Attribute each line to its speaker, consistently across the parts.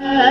Speaker 1: थारी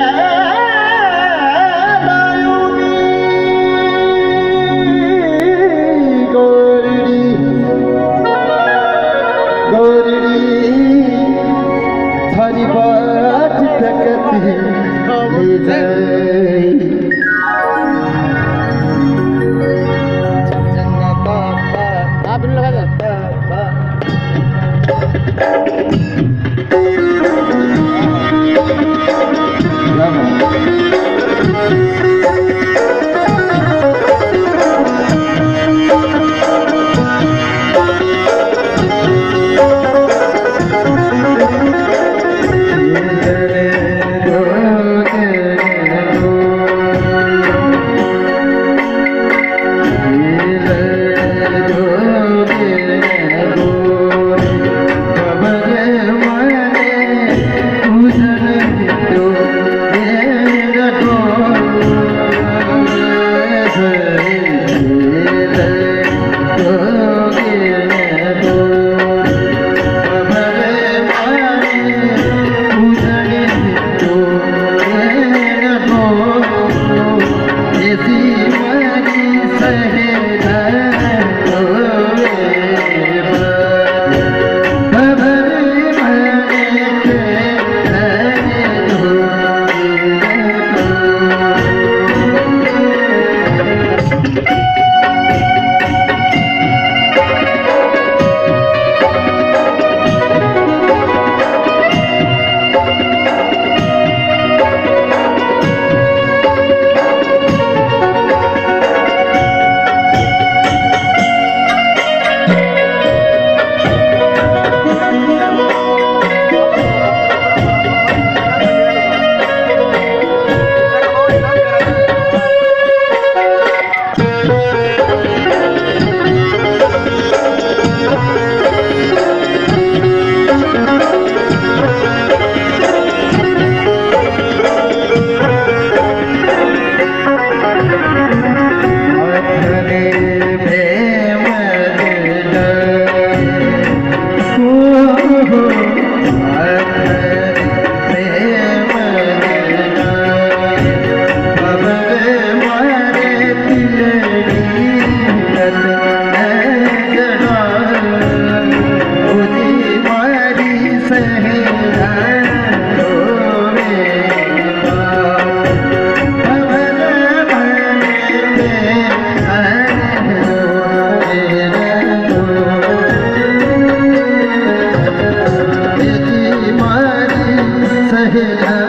Speaker 1: love.